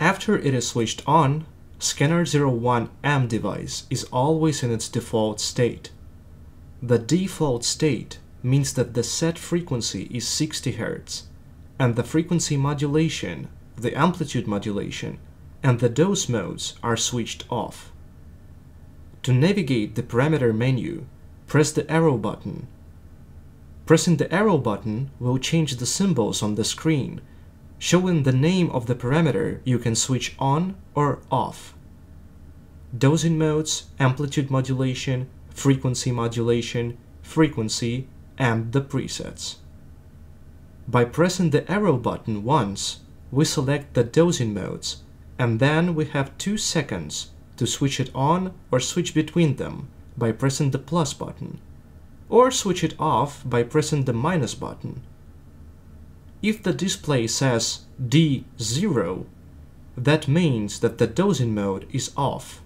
After it is switched on, SCENAR 01M device is always in its default state. The default state means that the set frequency is 60 Hz, and the frequency modulation, the amplitude modulation, and the dose modes are switched off. To navigate the parameter menu, press the arrow button. Pressing the arrow button will change the symbols on the screen, showing the name of the parameter you can switch on or off. Dosing modes, amplitude modulation, frequency modulation, frequency, and the presets. By pressing the arrow button once, we select the dosing modes, and then we have 2 seconds to switch it on or switch between them by pressing the plus button, or switch it off by pressing the minus button. If the display says D0, that means that the dosing mode is off.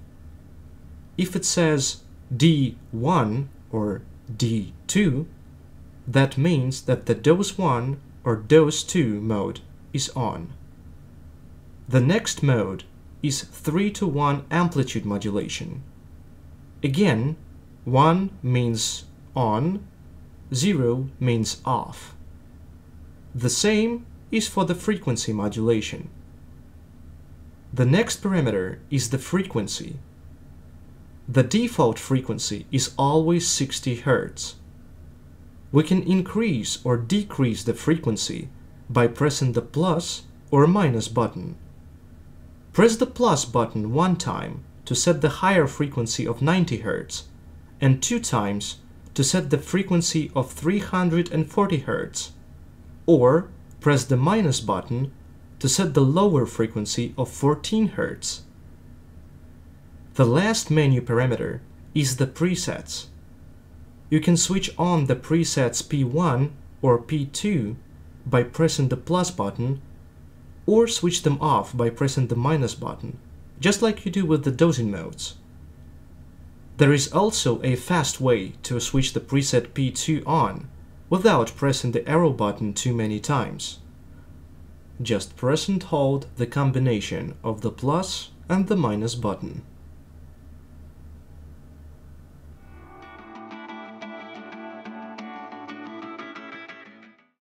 If it says D1 or D2, that means that the dose 1 or dose 2 mode is on. The next mode is 3 to 1 amplitude modulation. Again, 1 means on, 0 means off. The same is for the frequency modulation. The next parameter is the frequency. The default frequency is always 60 Hz. We can increase or decrease the frequency by pressing the plus or minus button. Press the plus button one time to set the higher frequency of 90 Hz and two times to set the frequency of 340 Hz, or press the minus button to set the lower frequency of 14 Hz. The last menu parameter is the presets. You can switch on the presets P1 or P2 by pressing the plus button or switch them off by pressing the minus button, just like you do with the dosing modes. There is also a fast way to switch the preset P2 on without pressing the arrow button too many times. Just press and hold the combination of the plus and the minus button.